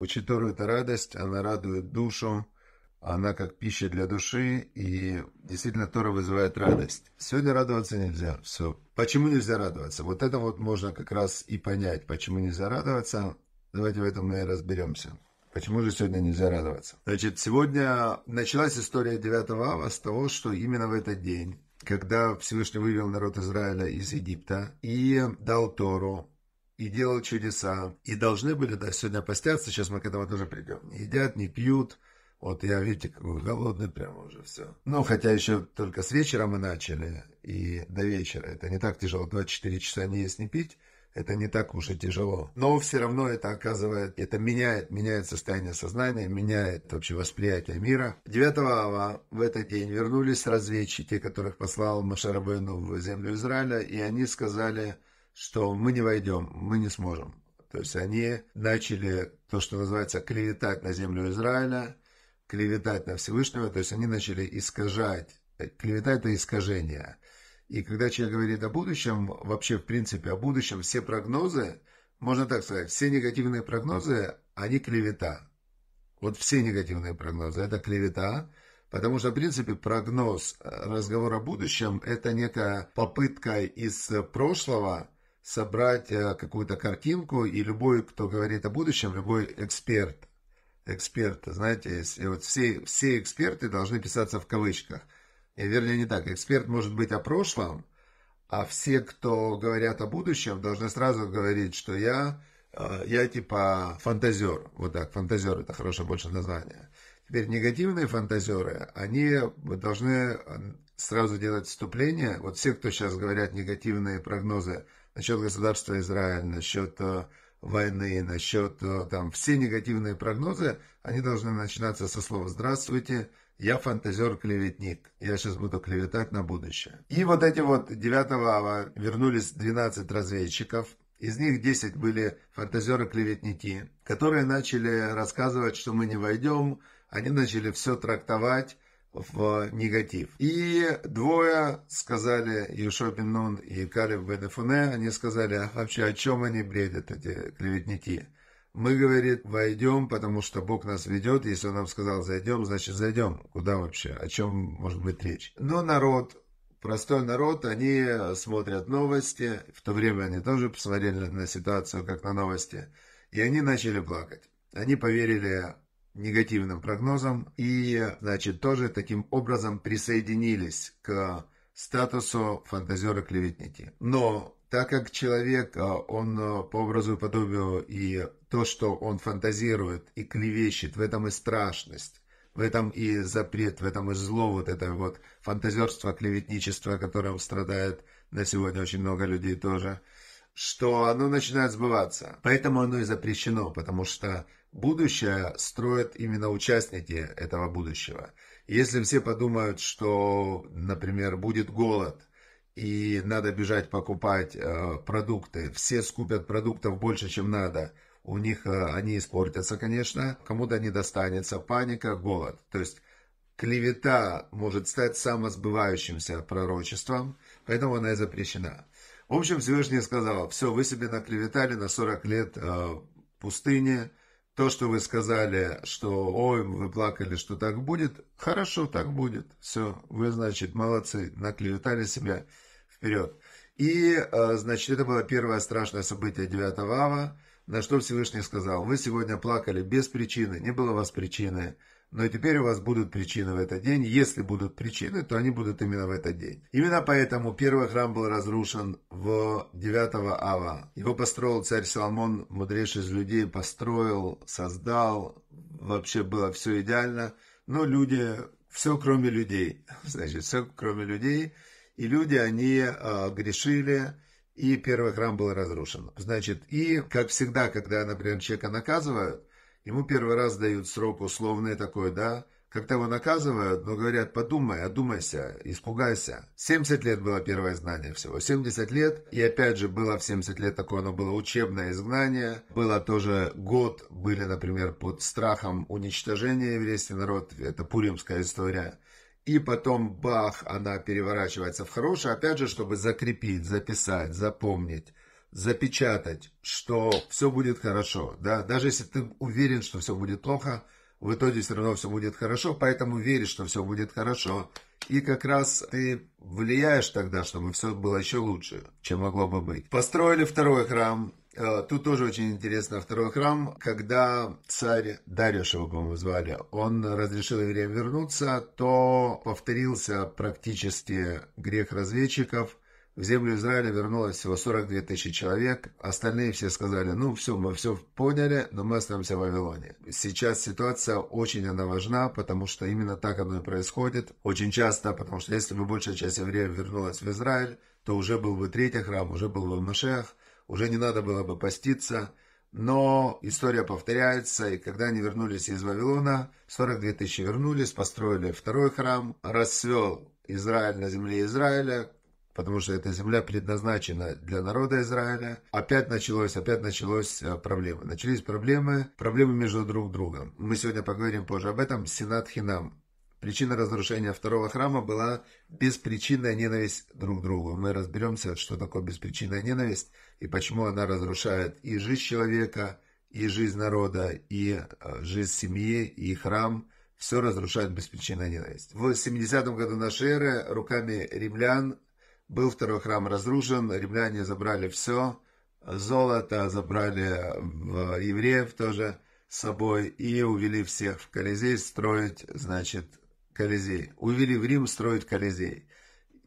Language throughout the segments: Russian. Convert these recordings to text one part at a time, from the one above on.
Учить Тору – это радость, она радует душу, она как пища для души, и действительно Тора вызывает радость. Сегодня радоваться нельзя, все. Почему нельзя радоваться? Вот это вот можно как раз и понять, почему нельзя радоваться. Давайте в этом мы и разберемся. Почему же сегодня нельзя радоваться? Значит, сегодня началась история 9 ава с того, что именно в этот день, когда Всевышний вывел народ Израиля из Египта и дал Тору, и делал чудеса, и должны были, да, сегодня постятся, сейчас мы к этому тоже придем. Не едят, не пьют, вот я, видите, какой голодный прямо уже все. Ну, хотя еще только с вечера мы начали, и до вечера. Это не так тяжело, 24 часа не есть, не пить. Это не так уж и тяжело. Но все равно это оказывает, это меняет, меняет состояние сознания, меняет вообще восприятие мира. 9 ава в этот день вернулись разведчики, которых послал Машарабейну в землю Израиля, и они сказали, что мы не войдем, мы не сможем. То есть они начали то, что называется клеветать на землю Израиля, клеветать на Всевышнего, то есть они начали искажать. Клевета – это искажение. И когда человек говорит о будущем, вообще в принципе о будущем, все прогнозы, можно так сказать, все негативные прогнозы, они клевета. Вот все негативные прогнозы – это клевета, потому что, в принципе, прогноз, разговор о будущем – это некая попытка из прошлого – собрать э, какую-то картинку, и любой, кто говорит о будущем, любой эксперт, эксперт, знаете, вот все, все эксперты должны писаться в кавычках. И, вернее, не так. Эксперт может быть о прошлом, а все, кто говорят о будущем, должны сразу говорить, что я, э, я типа фантазер. Вот так, фантазер – это хорошее больше название. Теперь негативные фантазеры, они должны э, сразу делать вступление. Вот все, кто сейчас говорят негативные прогнозы насчет государства Израиль, насчет э, войны, насчет э, там все негативные прогнозы, они должны начинаться со слова «Здравствуйте, я фантазер-клеветник, я сейчас буду клеветать на будущее». И вот эти вот 9 ава вернулись 12 разведчиков, из них 10 были фантазеры-клеветники, которые начали рассказывать, что мы не войдем, они начали все трактовать, в негатив. И двое сказали, Юшо бен и Калиб бен Эфуне, они сказали, а вообще о чем они бредят, эти клеветники? Мы, говорит, войдем, потому что Бог нас ведет. Если Он нам сказал, зайдем, значит, зайдем. Куда вообще? О чем может быть речь? Но народ, простой народ, они смотрят новости. В то время они тоже посмотрели на ситуацию, как на новости. И они начали плакать. Они поверили негативным прогнозом и, значит, тоже таким образом присоединились к статусу фантазера-клеветники. Но так как человек, а, он а, по образу и подобию, и то, что он фантазирует и клевещет, в этом и страшность, в этом и запрет, в этом и зло, вот это вот фантазерство, клеветничество, которым страдает на сегодня очень много людей тоже, что оно начинает сбываться. Поэтому оно и запрещено, потому что будущее строят именно участники этого будущего. Если все подумают, что, например, будет голод, и надо бежать покупать э, продукты, все скупят продуктов больше, чем надо, у них э, они испортятся, конечно, кому-то не достанется, паника, голод. То есть клевета может стать самосбывающимся пророчеством, поэтому она и запрещена. В общем, Всевышний сказал, все, вы себе наклеветали на 40 лет э, пустыне, то, что вы сказали, что ой, вы плакали, что так будет, хорошо, так будет. Все, вы, значит, молодцы, наклеветали себя вперед. И, э, значит, это было первое страшное событие 9 ава, на что Всевышний сказал, вы сегодня плакали без причины, не было у вас причины, но теперь у вас будут причины в этот день. Если будут причины, то они будут именно в этот день. Именно поэтому первый храм был разрушен в 9 ава. Его построил царь Соломон, мудрейший из людей, построил, создал. Вообще было все идеально. Но люди, все кроме людей. Значит, все кроме людей. И люди, они э, грешили, и первый храм был разрушен. Значит, и, как всегда, когда, например, человека наказывают, Ему первый раз дают срок условный такой, да, как-то его наказывают, но говорят, подумай, одумайся, испугайся. 70 лет было первое знание всего, 70 лет, и опять же было в 70 лет такое, оно было учебное изгнание, было тоже год, были, например, под страхом уничтожения еврейский народ, это пуримская история, и потом бах, она переворачивается в хорошее, опять же, чтобы закрепить, записать, запомнить, запечатать, что все будет хорошо, да, даже если ты уверен, что все будет плохо, в итоге все равно все будет хорошо, поэтому веришь, что все будет хорошо. И как раз ты влияешь тогда, чтобы все было еще лучше, чем могло бы быть. Построили второй храм. Э, тут тоже очень интересно второй храм, когда царь Дарьюш его, по-моему, звали, он разрешил евреям вернуться, то повторился практически грех разведчиков – в землю Израиля вернулось всего 42 тысячи человек. Остальные все сказали, ну все, мы все поняли, но мы остаемся в Вавилоне. Сейчас ситуация очень она важна, потому что именно так оно и происходит. Очень часто, потому что если бы большая часть евреев вернулась в Израиль, то уже был бы третий храм, уже был бы Машех, уже не надо было бы поститься. Но история повторяется, и когда они вернулись из Вавилона, 42 тысячи вернулись, построили второй храм, расцвел Израиль на земле Израиля, потому что эта земля предназначена для народа Израиля. Опять началось, опять началось э, проблемы. Начались проблемы, проблемы между друг другом. Мы сегодня поговорим позже об этом. Сенат Хинам. Причина разрушения второго храма была беспричинная ненависть друг к другу. Мы разберемся, что такое беспричинная ненависть и почему она разрушает и жизнь человека, и жизнь народа, и э, жизнь семьи, и храм. Все разрушает беспричинная ненависть. В 70-м году нашей эры руками римлян был второй храм разрушен, римляне забрали все, золото забрали в евреев тоже с собой и увели всех в Колизей строить, значит, Колизей. Увели в Рим строить Колизей.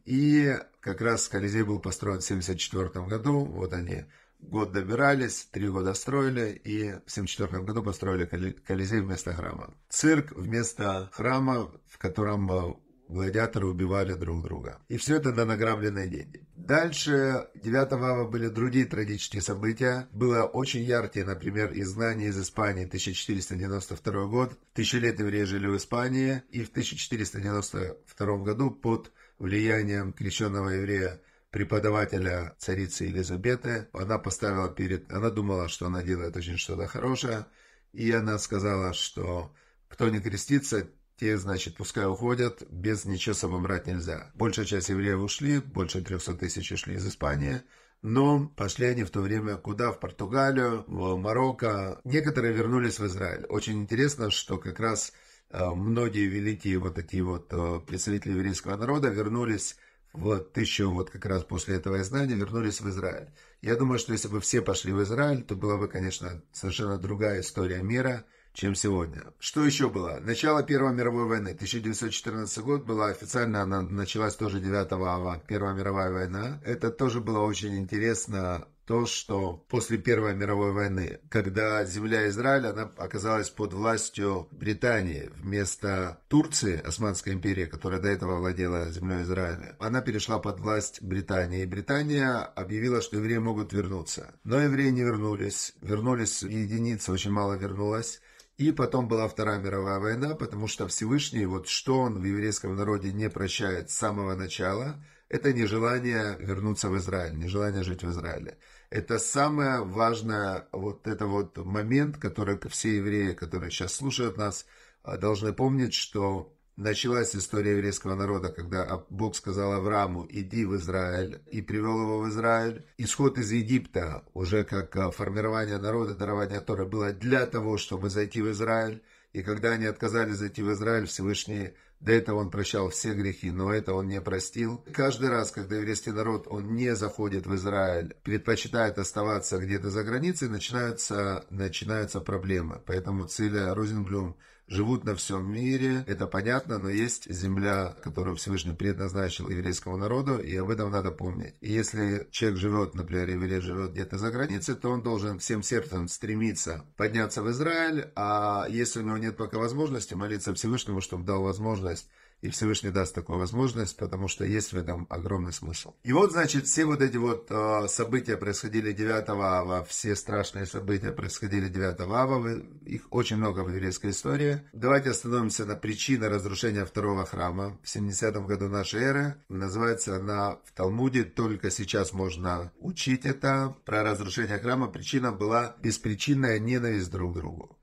И как раз Колизей был построен в 1974 году, вот они год добирались, три года строили, и в 1974 году построили Колизей вместо храма. Цирк вместо храма, в котором гладиаторы убивали друг друга. И все это на награбленные деньги. Дальше 9 ава были другие трагические события. Было очень яркие, например, изгнание из Испании 1492 год. Тысячу лет евреи жили в Испании. И в 1492 году под влиянием крещенного еврея преподавателя царицы Елизаветы. Она поставила перед... Она думала, что она делает очень что-то хорошее. И она сказала, что кто не крестится, те, значит, пускай уходят, без ничего с собой брать нельзя. Большая часть евреев ушли, больше 300 тысяч ушли из Испании. Но пошли они в то время куда? В Португалию, в Марокко. Некоторые вернулись в Израиль. Очень интересно, что как раз э, многие великие вот такие вот э, представители еврейского народа вернулись в тысячу, вот как раз после этого изгнания, вернулись в Израиль. Я думаю, что если бы все пошли в Израиль, то была бы, конечно, совершенно другая история мира – чем сегодня. Что еще было? Начало Первой мировой войны. 1914 год была официально, она началась тоже 9 ава, Первая мировая война. Это тоже было очень интересно то, что после Первой мировой войны, когда земля Израиля она оказалась под властью Британии вместо Турции, Османской империи, которая до этого владела землей Израиля, она перешла под власть Британии. И Британия объявила, что евреи могут вернуться. Но евреи не вернулись. Вернулись единицы, очень мало вернулось. И потом была Вторая мировая война, потому что Всевышний, вот что он в еврейском народе не прощает с самого начала, это нежелание вернуться в Израиль, нежелание жить в Израиле. Это самое важное, вот это вот момент, который все евреи, которые сейчас слушают нас, должны помнить, что началась история еврейского народа, когда Бог сказал Аврааму, иди в Израиль, и привел его в Израиль. Исход из Египта, уже как а, формирование народа, дарование Тора, было для того, чтобы зайти в Израиль. И когда они отказались зайти в Израиль, Всевышний до этого он прощал все грехи, но это он не простил. Каждый раз, когда еврейский народ, он не заходит в Израиль, предпочитает оставаться где-то за границей, начинаются, начинаются проблемы. Поэтому Циля Розенблюм живут на всем мире, это понятно, но есть земля, которую Всевышний предназначил еврейскому народу, и об этом надо помнить. И если человек живет, например, еврей живет где-то за границей, то он должен всем сердцем стремиться подняться в Израиль, а если у него нет пока возможности, молиться Всевышнему, чтобы дал возможность и Всевышний даст такую возможность, потому что есть в этом огромный смысл. И вот, значит, все вот эти вот э, события происходили 9 ава, все страшные события происходили 9 ава, их очень много в еврейской истории. Давайте остановимся на причине разрушения второго храма в 70-м году нашей эры. Называется она в Талмуде, только сейчас можно учить это. Про разрушение храма причина была беспричинная ненависть друг к другу.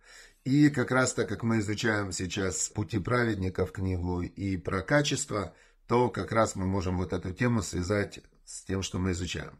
И как раз так, как мы изучаем сейчас «Пути праведников» книгу и про качество, то как раз мы можем вот эту тему связать с тем, что мы изучаем.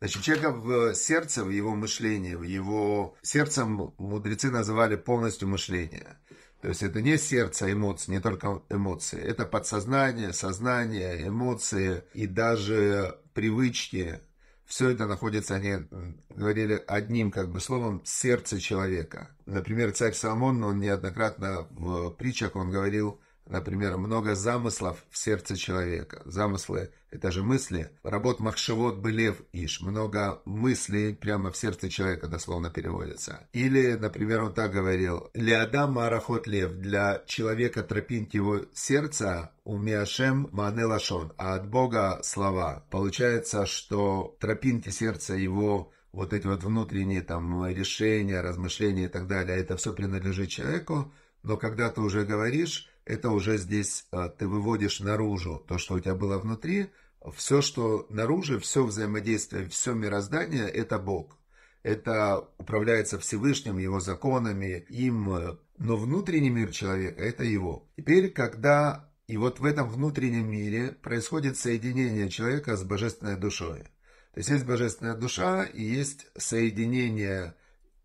Значит, человека в сердце, в его мышлении, в его сердцем мудрецы называли полностью мышление. То есть это не сердце а эмоции, не только эмоции. Это подсознание, сознание, эмоции и даже привычки. Все это находится, они говорили одним как бы словом, сердце человека. Например, царь Соломон, он неоднократно в притчах, он говорил, Например, много замыслов в сердце человека. Замыслы – это же мысли. Работ махшевод лев иш. Много мыслей прямо в сердце человека дословно переводится. Или, например, он так говорил. Леадам марахот лев. Для человека тропинки его сердца у Миашем Мане Лашон. А от Бога слова. Получается, что тропинки сердца его вот эти вот внутренние там решения, размышления и так далее, это все принадлежит человеку. Но когда ты уже говоришь, это уже здесь а, ты выводишь наружу то, что у тебя было внутри. Все, что наружу, все взаимодействие, все мироздание – это Бог. Это управляется Всевышним, его законами, им. Но внутренний мир человека – это его. Теперь, когда и вот в этом внутреннем мире происходит соединение человека с божественной душой. То есть есть божественная душа и есть соединение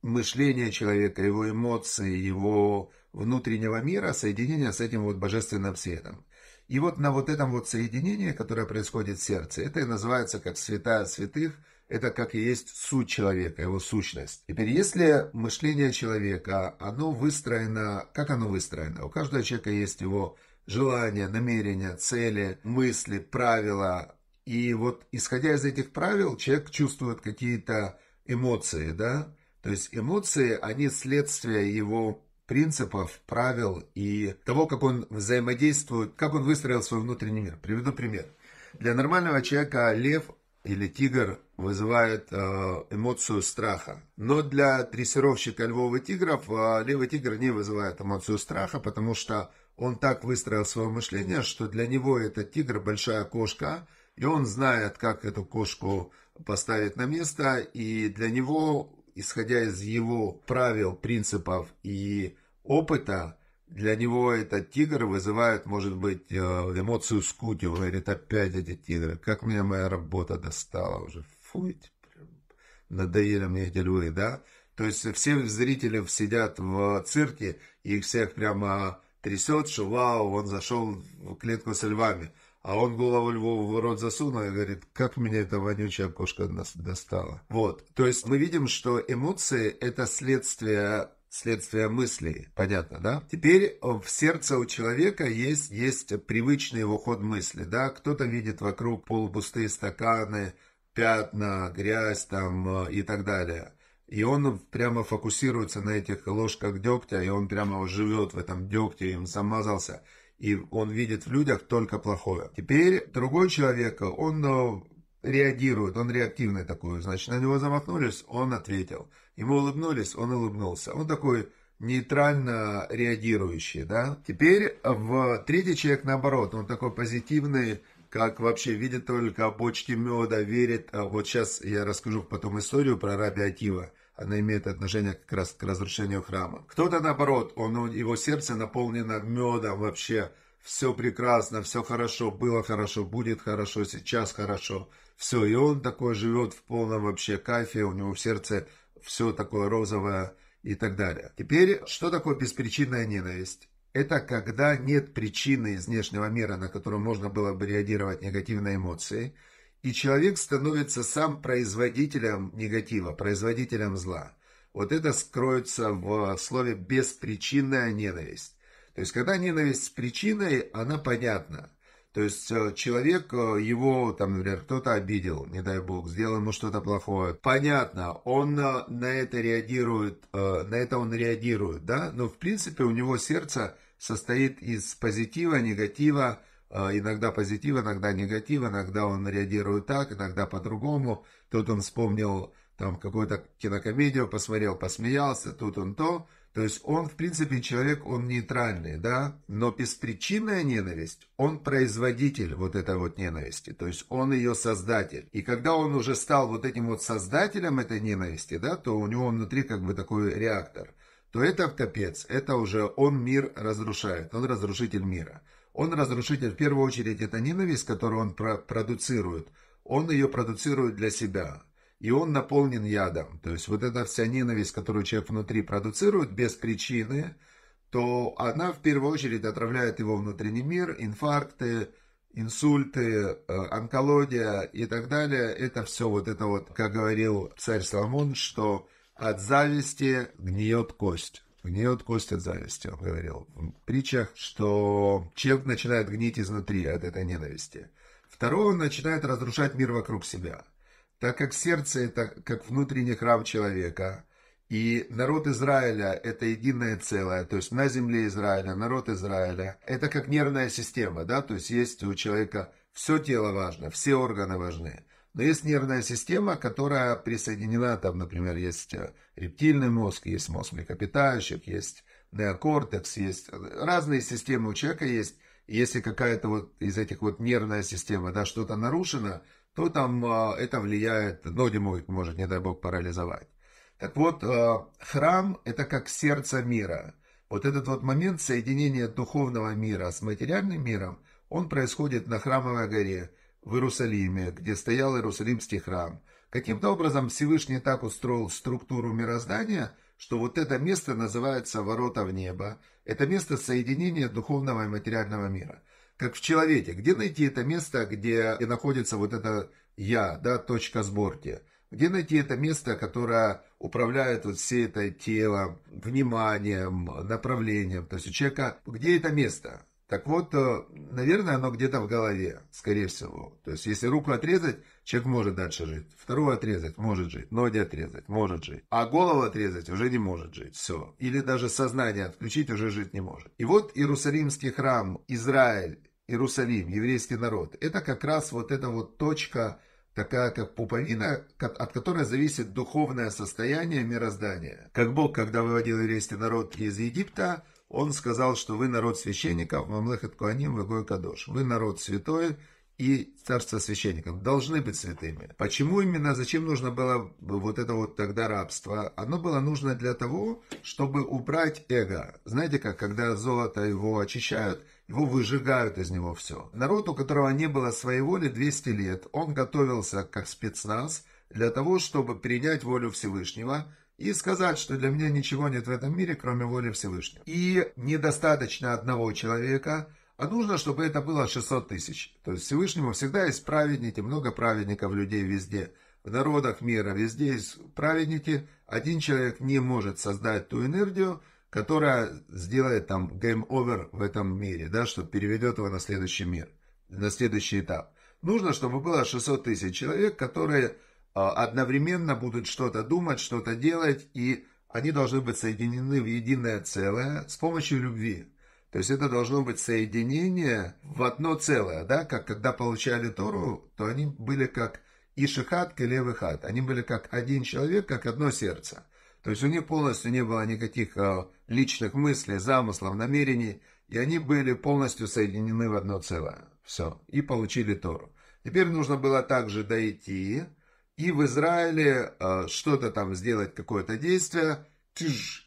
мышления человека, его эмоций, его внутреннего мира, соединение с этим вот божественным светом. И вот на вот этом вот соединении, которое происходит в сердце, это и называется как святая святых, это как и есть суть человека, его сущность. Теперь, если мышление человека, оно выстроено, как оно выстроено? У каждого человека есть его желания, намерения, цели, мысли, правила. И вот исходя из этих правил, человек чувствует какие-то эмоции, да? То есть эмоции, они следствие его принципов, правил и того, как он взаимодействует, как он выстроил свой внутренний мир. Приведу пример. Для нормального человека лев или тигр вызывает э, эмоцию страха. Но для дрессировщика львов и тигров э, левый тигр не вызывает эмоцию страха, потому что он так выстроил свое мышление, что для него этот тигр большая кошка, и он знает, как эту кошку поставить на место, и для него исходя из его правил, принципов и опыта, для него этот тигр вызывает, может быть, э, эмоцию скуки. Он говорит, опять эти тигры, как мне моя работа достала уже. Фу, надоели мне эти львы, да? То есть все зрители сидят в цирке, и их всех прямо трясет, что вау, он зашел в клетку со львами. А он голову льву в рот засунул и говорит, как меня эта вонючая кошка достала. Вот. То есть мы видим, что эмоции это следствие следствие мыслей. Понятно, да? Теперь в сердце у человека есть, есть привычный его ход мысли, да? Кто-то видит вокруг полупустые стаканы, пятна, грязь там и так далее. И он прямо фокусируется на этих ложках дегтя, и он прямо живет в этом дегте, им замазался и он видит в людях только плохое. Теперь другой человек, он э, реагирует, он реактивный такой, значит, на него замахнулись, он ответил. Ему улыбнулись, он улыбнулся. Он такой нейтрально реагирующий, да. Теперь в третий человек наоборот, он такой позитивный, как вообще видит только бочки меда, верит. А вот сейчас я расскажу потом историю про Раби Атива она имеет отношение как раз к разрушению храма. Кто-то наоборот, он, его сердце наполнено медом вообще, все прекрасно, все хорошо, было хорошо, будет хорошо, сейчас хорошо. Все, и он такой живет в полном вообще кайфе, у него в сердце все такое розовое и так далее. Теперь, что такое беспричинная ненависть? Это когда нет причины из внешнего мира, на которую можно было бы реагировать негативной эмоцией, и человек становится сам производителем негатива, производителем зла. Вот это скроется в слове «беспричинная ненависть». То есть, когда ненависть с причиной, она понятна. То есть, э, человек, э, его, там, например, кто-то обидел, не дай бог, сделал ему что-то плохое. Понятно, он э, на это реагирует, на это он реагирует, да, но, в принципе, у него сердце состоит из позитива, негатива, иногда позитив, иногда негатив, иногда он реагирует так, иногда по-другому. Тут он вспомнил там какую-то кинокомедию, посмотрел, посмеялся, тут он то. То есть он, в принципе, человек, он нейтральный, да, но беспричинная ненависть, он производитель вот этой вот ненависти, то есть он ее создатель. И когда он уже стал вот этим вот создателем этой ненависти, да, то у него внутри как бы такой реактор, то это капец, это уже он мир разрушает, он разрушитель мира. Он разрушитель, в первую очередь, это ненависть, которую он про продуцирует. Он ее продуцирует для себя. И он наполнен ядом. То есть вот эта вся ненависть, которую человек внутри продуцирует без причины, то она в первую очередь отравляет его внутренний мир, инфаркты, инсульты, э, онкология и так далее. Это все вот это вот, как говорил царь Соломон, что от зависти гниет кость. Гниет кость от зависти, он говорил в притчах, что человек начинает гнить изнутри от этой ненависти. Второе, он начинает разрушать мир вокруг себя. Так как сердце – это как внутренний храм человека, и народ Израиля – это единое целое, то есть на земле Израиля, народ Израиля – это как нервная система, да, то есть есть у человека все тело важно, все органы важны. Но есть нервная система, которая присоединена, там, например, есть э, рептильный мозг, есть мозг млекопитающих, есть неокортекс, есть разные системы у человека есть. Если какая-то вот из этих вот нервная система, да, что-то нарушено, то там э, это влияет, ноги могут, может, не дай бог, парализовать. Так вот, э, храм – это как сердце мира. Вот этот вот момент соединения духовного мира с материальным миром, он происходит на Храмовой горе – в Иерусалиме, где стоял Иерусалимский храм. Каким-то образом Всевышний так устроил структуру мироздания, что вот это место называется ворота в небо. Это место соединения духовного и материального мира. Как в человеке. Где найти это место, где, находится вот это «я», да, точка сборки? Где найти это место, которое управляет вот всей это телом, вниманием, направлением? То есть у человека, где это место? Так вот, э, наверное, оно где-то в голове, скорее всего. То есть, если руку отрезать, человек может дальше жить. Вторую отрезать, может жить. Ноги отрезать, может жить. А голову отрезать уже не может жить. Все. Или даже сознание отключить уже жить не может. И вот Иерусалимский храм, Израиль, Иерусалим, еврейский народ. Это как раз вот эта вот точка, такая как пуповина, от которой зависит духовное состояние мироздания. Как Бог, когда выводил еврейский народ из Египта, он сказал, что вы народ священников, Мамлехет Куаним, Вегой Кадош. Вы народ святой и царство священников должны быть святыми. Почему именно, зачем нужно было вот это вот тогда рабство? Оно было нужно для того, чтобы убрать эго. Знаете как, когда золото его очищают, его выжигают из него все. Народ, у которого не было своей воли 200 лет, он готовился как спецназ для того, чтобы принять волю Всевышнего – и сказать, что для меня ничего нет в этом мире, кроме воли Всевышнего. И недостаточно одного человека, а нужно, чтобы это было 600 тысяч. То есть Всевышнему всегда есть праведники, много праведников людей везде. В народах мира везде есть праведники. Один человек не может создать ту энергию, которая сделает там game-over в этом мире, да, что переведет его на следующий мир, на следующий этап. Нужно, чтобы было 600 тысяч человек, которые а, одновременно будут что-то думать, что-то делать, и они должны быть соединены в единое целое с помощью любви. То есть это должно быть соединение в одно целое, да, как когда получали Тору, то они были как Ишихат, Келевихат, они были как один человек, как одно сердце. То есть у них полностью не было никаких а, личных мыслей, замыслов, намерений, и они были полностью соединены в одно целое. Все, и получили Тору. Теперь нужно было также дойти и в Израиле э, что-то там сделать, какое-то действие,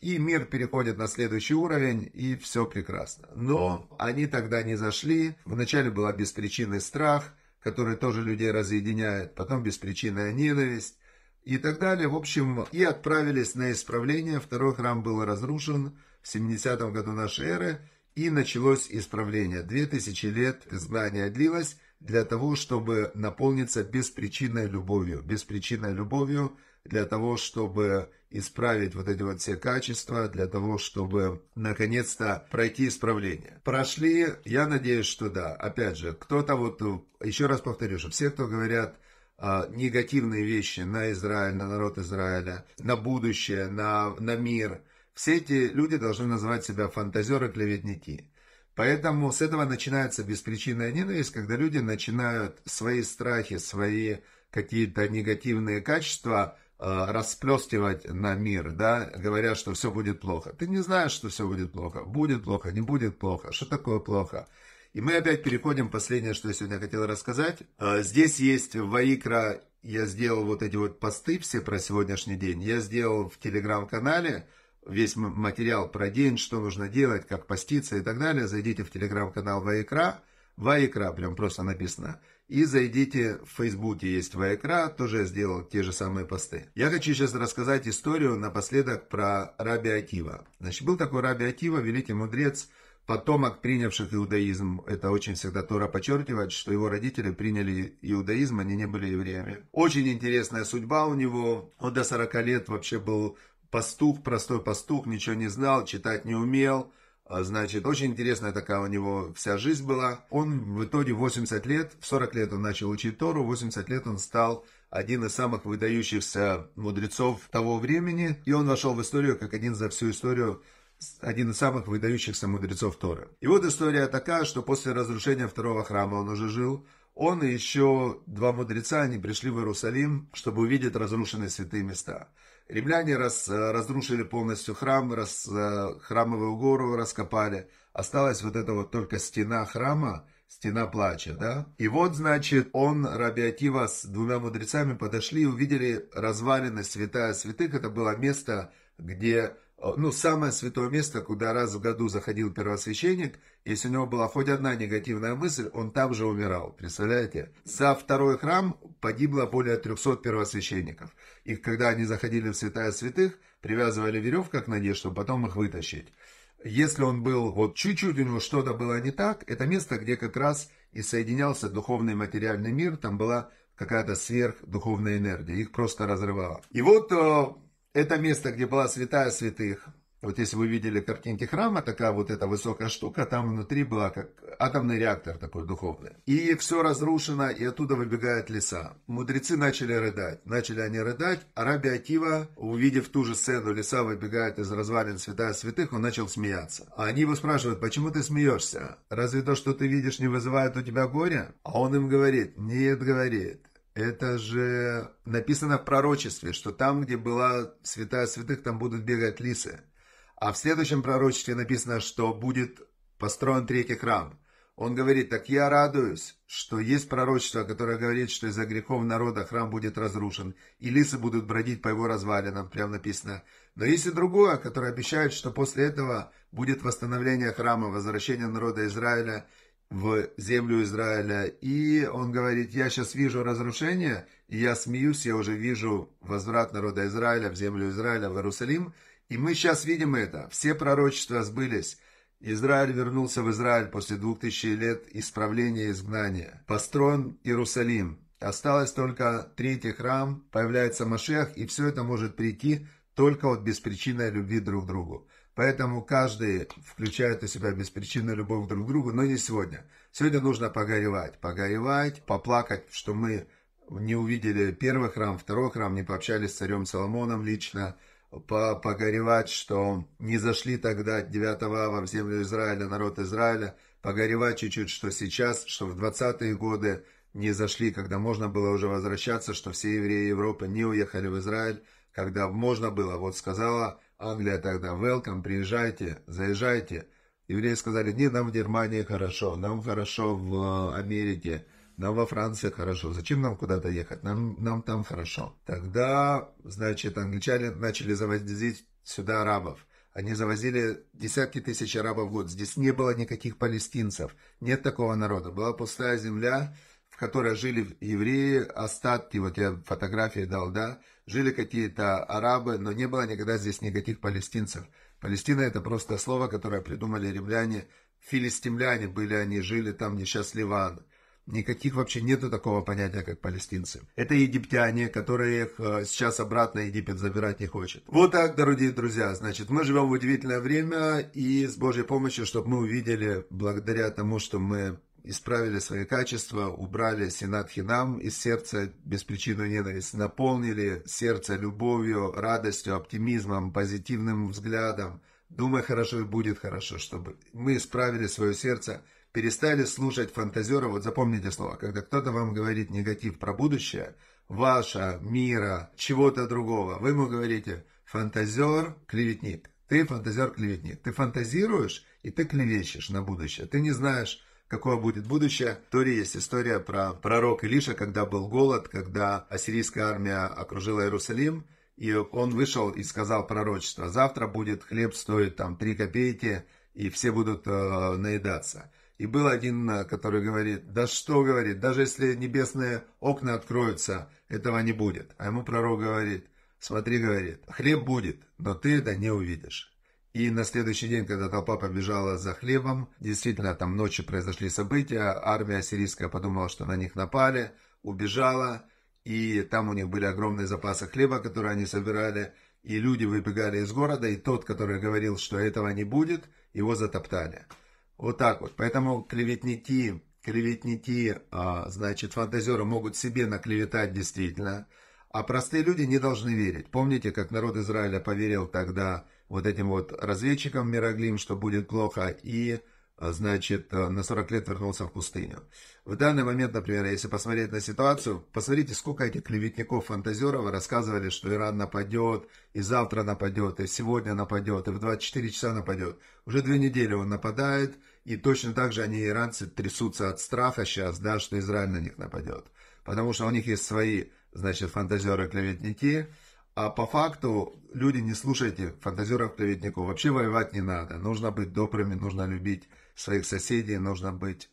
и мир переходит на следующий уровень, и все прекрасно. Но они тогда не зашли. Вначале была беспричинный страх, который тоже людей разъединяет, потом беспричинная ненависть и так далее. В общем, и отправились на исправление. Второй храм был разрушен в 70 году нашей эры, и началось исправление. Две тысячи лет изгнание длилось, для того, чтобы наполниться беспричинной любовью. Беспричинной любовью для того, чтобы исправить вот эти вот все качества, для того, чтобы наконец-то пройти исправление. Прошли, я надеюсь, что да. Опять же, кто-то вот, еще раз повторю, что все, кто говорят негативные вещи на Израиль, на народ Израиля, на будущее, на, на мир, все эти люди должны называть себя фантазеры, клеветники. Поэтому с этого начинается беспричинная ненависть, когда люди начинают свои страхи, свои какие-то негативные качества э, расплескивать на мир, да, говоря, что все будет плохо. Ты не знаешь, что все будет плохо. Будет плохо, не будет плохо. Что такое плохо? И мы опять переходим, последнее, что я сегодня хотел рассказать. Э, здесь есть в Ваикра, я сделал вот эти вот посты все про сегодняшний день. Я сделал в телеграм-канале, весь материал про день, что нужно делать, как поститься и так далее, зайдите в телеграм-канал Ваикра, Ваикра, прям просто написано. И зайдите в Фейсбуке, есть Вайкра, тоже я сделал те же самые посты. Я хочу сейчас рассказать историю напоследок про Раби Акива. Значит, был такой Раби Акива, великий мудрец, потомок принявших иудаизм. Это очень всегда Тора подчеркивает, что его родители приняли иудаизм, они не были евреями. Очень интересная судьба у него. Он до 40 лет вообще был пастух, простой пастух, ничего не знал, читать не умел. А, значит, очень интересная такая у него вся жизнь была. Он в итоге 80 лет, в 40 лет он начал учить Тору, в 80 лет он стал один из самых выдающихся мудрецов того времени, и он вошел в историю как один за всю историю один из самых выдающихся мудрецов Торы. И вот история такая, что после разрушения второго храма он уже жил, он и еще два мудреца, они пришли в Иерусалим, чтобы увидеть разрушенные святые места. Римляне раз, э, разрушили полностью храм, раз, э, храмовую гору раскопали. Осталась вот эта вот только стена храма, стена плача, да? И вот, значит, он, Раби Акива, с двумя мудрецами подошли и увидели развалины святая святых. Это было место, где ну, самое святое место, куда раз в году заходил первосвященник, если у него была хоть одна негативная мысль, он там же умирал. Представляете? За второй храм погибло более 300 первосвященников. И когда они заходили в святая святых, привязывали веревках к ноге, чтобы потом их вытащить. Если он был, вот чуть-чуть у него что-то было не так, это место, где как раз и соединялся духовный и материальный мир, там была какая-то сверхдуховная энергия, их просто разрывало. И вот э, это место, где была святая святых. Вот если вы видели картинки храма, такая вот эта высокая штука, там внутри была как атомный реактор такой духовный. И все разрушено, и оттуда выбегают леса. Мудрецы начали рыдать. Начали они рыдать, а Раби Акива, увидев ту же сцену, леса выбегают из развалин святая святых, он начал смеяться. А они его спрашивают, почему ты смеешься? Разве то, что ты видишь, не вызывает у тебя горя? А он им говорит, нет, говорит, это же написано в пророчестве, что там, где была святая святых, там будут бегать лисы. А в следующем пророчестве написано, что будет построен третий храм. Он говорит, так я радуюсь, что есть пророчество, которое говорит, что из-за грехов народа храм будет разрушен, и лисы будут бродить по его развалинам, прям написано. Но есть и другое, которое обещает, что после этого будет восстановление храма, возвращение народа Израиля, в землю Израиля. И он говорит, я сейчас вижу разрушение, и я смеюсь, я уже вижу возврат народа Израиля в землю Израиля, в Иерусалим. И мы сейчас видим это. Все пророчества сбылись. Израиль вернулся в Израиль после двух тысяч лет исправления и изгнания. Построен Иерусалим. Осталось только третий храм, появляется Машех, и все это может прийти только от беспричинной любви друг к другу. Поэтому каждый включает у себя беспричинную любовь друг к другу, но не сегодня. Сегодня нужно погоревать, погоревать, поплакать, что мы не увидели первый храм, второй храм, не пообщались с царем Соломоном лично, погоревать, что не зашли тогда 9 ава в землю Израиля, народ Израиля, погоревать чуть-чуть, что сейчас, что в 20-е годы не зашли, когда можно было уже возвращаться, что все евреи Европы не уехали в Израиль, когда можно было, вот сказала Англия тогда, welcome, приезжайте, заезжайте. Евреи сказали, нет, нам в Германии хорошо, нам хорошо в Америке, нам во Франции хорошо. Зачем нам куда-то ехать? Нам, нам там хорошо. Тогда, значит, англичане начали завозить сюда арабов. Они завозили десятки тысяч арабов в год. Здесь не было никаких палестинцев. Нет такого народа. Была пустая земля, в которой жили евреи, остатки, вот я фотографии дал, да, жили какие-то арабы, но не было никогда здесь никаких палестинцев. Палестина это просто слово, которое придумали римляне. Филистимляне были они, жили там, не сейчас Ливан. Никаких вообще нету такого понятия, как палестинцы. Это египтяне, которые их э, сейчас обратно Египет забирать не хочет. Вот так, дорогие друзья. Значит, мы живем в удивительное время, и с Божьей помощью, чтобы мы увидели, благодаря тому, что мы исправили свои качества, убрали сенат хинам из сердца беспричинную ненависть, наполнили сердце любовью, радостью, оптимизмом, позитивным взглядом. Думай хорошо и будет хорошо, чтобы мы исправили свое сердце, перестали слушать фантазеров. Вот запомните слово, когда кто-то вам говорит негатив про будущее, ваше, мира, чего-то другого, вы ему говорите фантазер, клеветник. Ты фантазер, клеветник. Ты фантазируешь, и ты клевещешь на будущее. Ты не знаешь, какое будет будущее. В Торе есть история про пророк Илиша, когда был голод, когда ассирийская армия окружила Иерусалим, и он вышел и сказал пророчество, завтра будет хлеб стоить там 3 копейки, и все будут э, наедаться. И был один, э, который говорит, да что говорит, даже если небесные окна откроются, этого не будет. А ему пророк говорит, смотри, говорит, хлеб будет, но ты это не увидишь. И на следующий день, когда толпа побежала за хлебом, действительно там ночью произошли события, армия сирийская подумала, что на них напали, убежала, и там у них были огромные запасы хлеба, которые они собирали, и люди выбегали из города, и тот, который говорил, что этого не будет, его затоптали. Вот так вот. Поэтому клеветники, клеветники, а, значит, фантазеры могут себе наклеветать действительно, а простые люди не должны верить. Помните, как народ Израиля поверил тогда вот этим вот разведчикам Мироглим, что будет плохо, и, а, значит, а, на 40 лет вернулся в пустыню. В данный момент, например, если посмотреть на ситуацию, посмотрите, сколько этих клеветников, фантазеров рассказывали, что Иран нападет, и завтра нападет, и сегодня нападет, и в 24 часа нападет. Уже две недели он нападает, и точно так же они, иранцы, трясутся от страха сейчас, да, что Израиль на них нападет. Потому что у них есть свои, значит, фантазеры-клеветники, а по факту, люди, не слушайте фантазеров-клеветников. Вообще воевать не надо. Нужно быть добрыми, нужно любить своих соседей, нужно быть